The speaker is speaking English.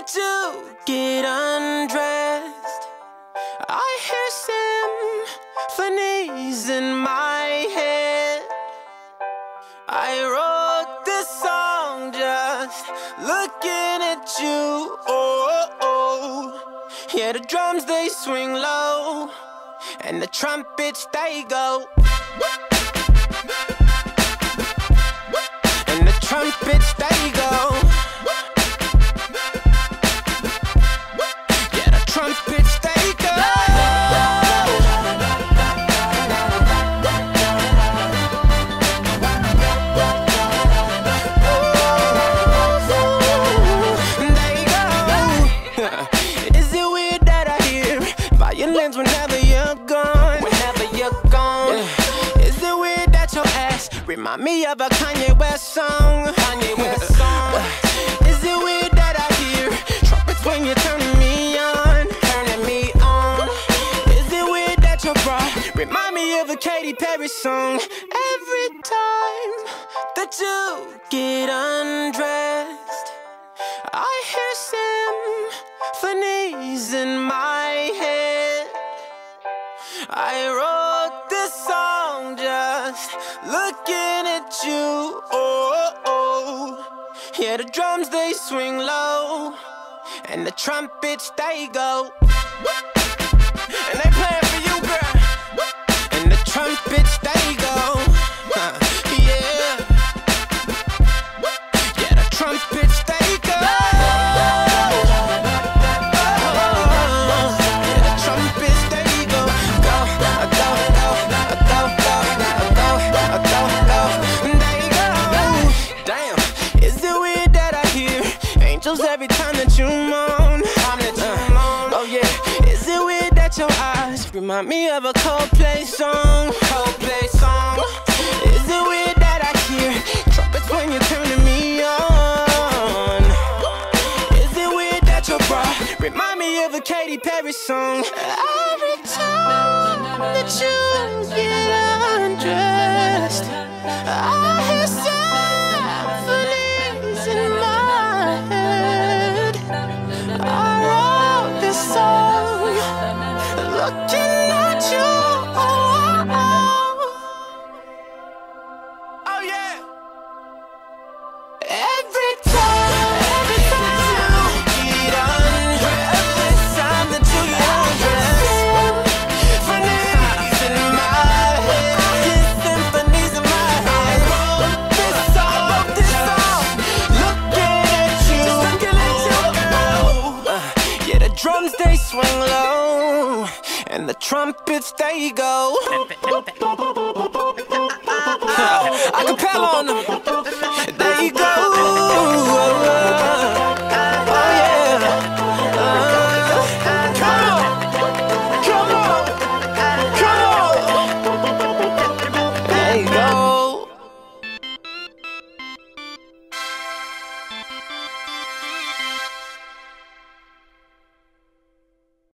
that you get undressed. I hear symphonies in my head. I wrote this song just looking at you. Oh, oh. yeah, the drums they swing low, and the trumpets they go. Remind me of a Kanye West song? Kanye West song. Is it weird that I hear trumpets when you're turning me on? Turning me on. Is it weird that your bra remind me of a Katy Perry song? Every time that you get undressed. I hear symphonies in my head. I wrote this song just looking yeah, the drums they swing low, and the trumpets they go. And they playing for you, girl. And the trumpets they go. Angels every time that you moan? Time that you uh, moan. Oh yeah, is it weird that your eyes remind me of a Coldplay song? Coldplay song. Is it weird that I hear trumpets when you're turning me on? Is it weird that your bra remind me of a Katy Perry song? Every drums they swing low, and the trumpets they go. Acapella on them.